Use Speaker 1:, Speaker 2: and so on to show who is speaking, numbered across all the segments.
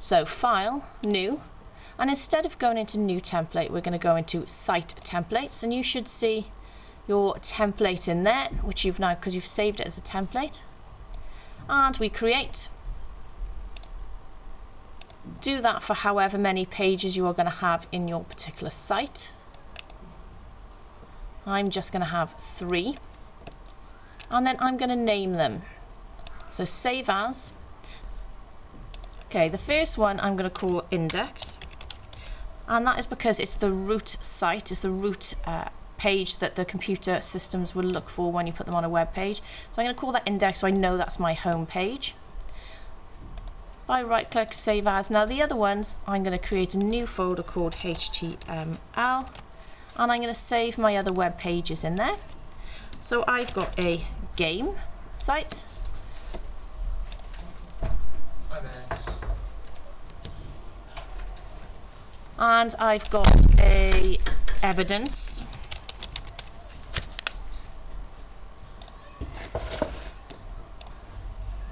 Speaker 1: So File, New, and instead of going into New Template, we're going to go into Site Templates, and you should see your template in there, which you've now, because you've saved it as a template. And we create. Do that for however many pages you are going to have in your particular site. I'm just going to have three. And then I'm going to name them. So save as. Okay, the first one I'm going to call index. And that is because it's the root site, it's the root uh, page that the computer systems will look for when you put them on a web page. So I'm going to call that index so I know that's my home page. I right click save as, now the other ones I'm going to create a new folder called HTML and I'm going to save my other web pages in there. So I've got a game site. And I've got a evidence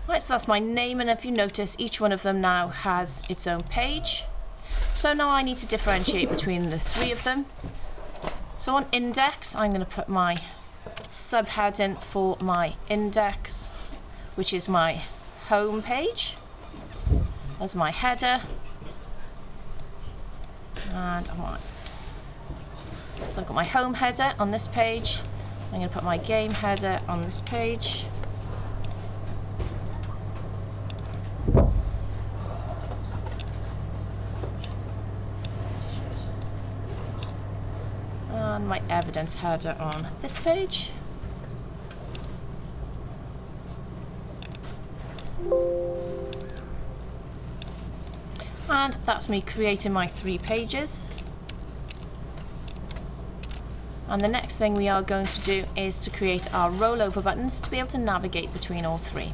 Speaker 1: Right, so that's my name and if you notice each one of them now has its own page. So now I need to differentiate between the three of them. So on index I'm going to put my subheading for my index which is my home page as my header and I so I've got my home header on this page I'm going to put my game header on this page and my evidence header on this page. And that's me creating my three pages. And the next thing we are going to do is to create our rollover buttons to be able to navigate between all three.